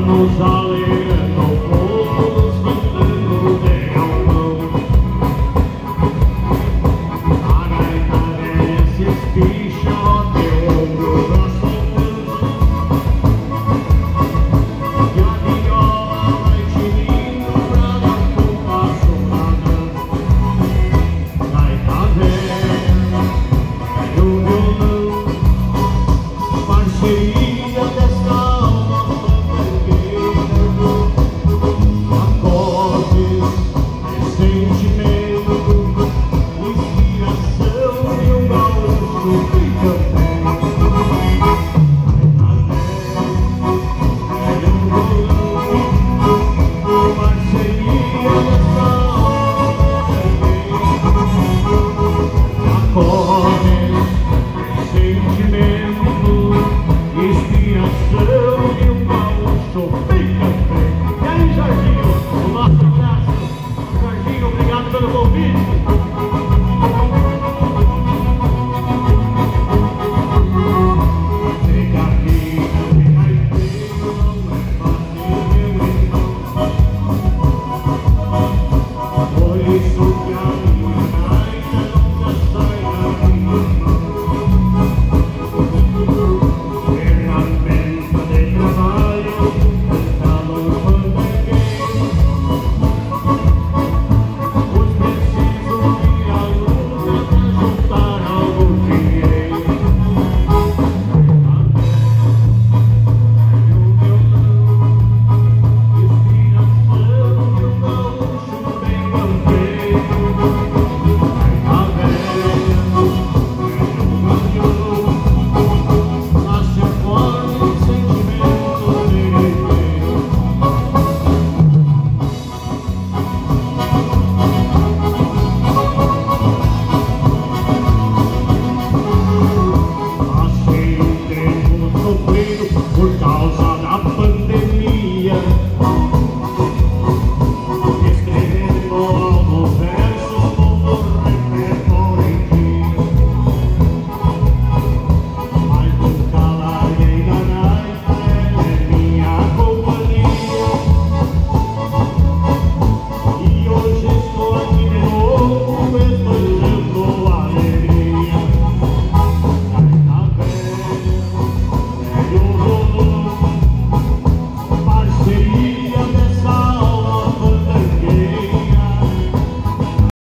vamos a.